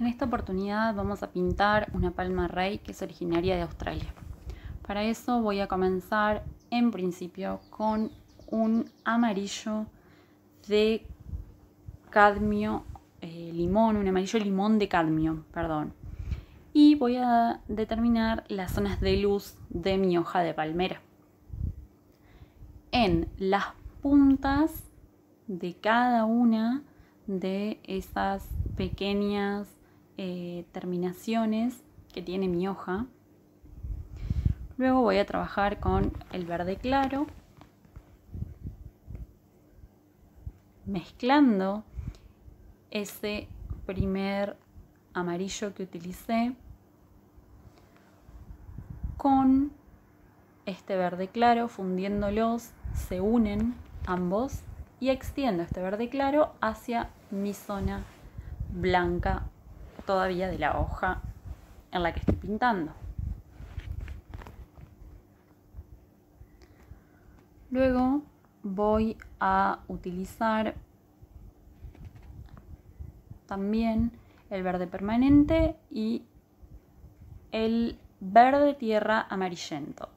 En esta oportunidad vamos a pintar una palma rey que es originaria de Australia. Para eso voy a comenzar en principio con un amarillo de cadmio eh, limón, un amarillo limón de cadmio, perdón. Y voy a determinar las zonas de luz de mi hoja de palmera. En las puntas de cada una de esas pequeñas eh, terminaciones que tiene mi hoja. Luego voy a trabajar con el verde claro, mezclando ese primer amarillo que utilicé con este verde claro, fundiéndolos, se unen ambos y extiendo este verde claro hacia mi zona blanca todavía de la hoja en la que estoy pintando. Luego voy a utilizar también el verde permanente y el verde tierra amarillento.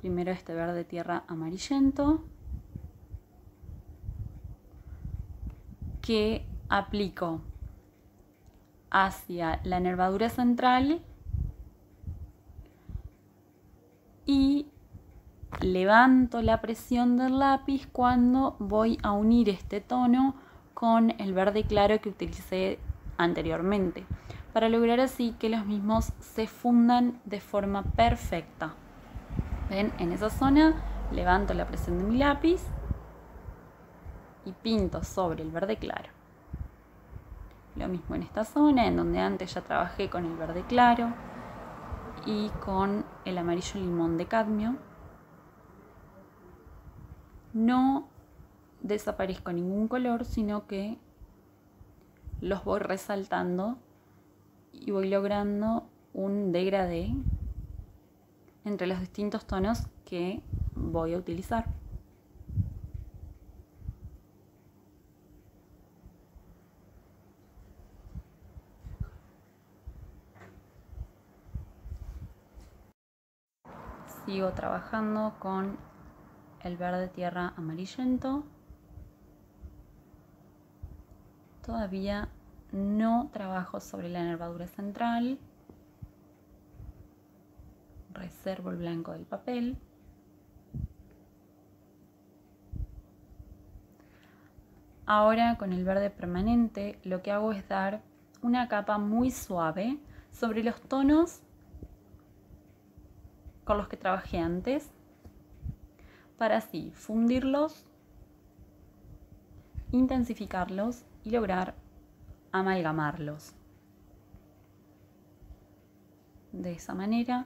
Primero este verde tierra amarillento que aplico hacia la nervadura central y levanto la presión del lápiz cuando voy a unir este tono con el verde claro que utilicé anteriormente para lograr así que los mismos se fundan de forma perfecta. ¿Ven? En esa zona levanto la presión de mi lápiz y pinto sobre el verde claro. Lo mismo en esta zona, en donde antes ya trabajé con el verde claro y con el amarillo limón de cadmio. No desaparezco ningún color, sino que los voy resaltando y voy logrando un degradé entre los distintos tonos que voy a utilizar. Sigo trabajando con el verde tierra amarillento. Todavía no trabajo sobre la nervadura central. Reservo el blanco del papel. Ahora con el verde permanente lo que hago es dar una capa muy suave sobre los tonos con los que trabajé antes para así fundirlos, intensificarlos y lograr amalgamarlos. De esa manera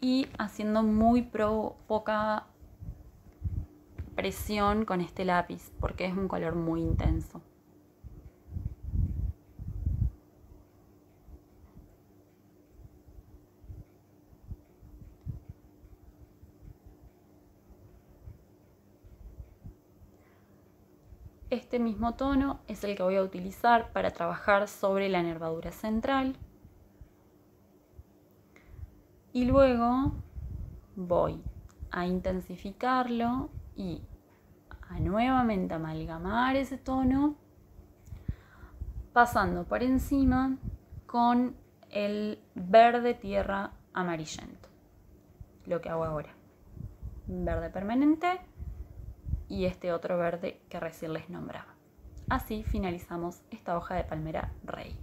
y haciendo muy poca presión con este lápiz porque es un color muy intenso. Este mismo tono es el que voy a utilizar para trabajar sobre la nervadura central. Y luego voy a intensificarlo y a nuevamente amalgamar ese tono pasando por encima con el verde tierra amarillento. Lo que hago ahora. Verde permanente y este otro verde que recién les nombraba. Así finalizamos esta hoja de palmera rey.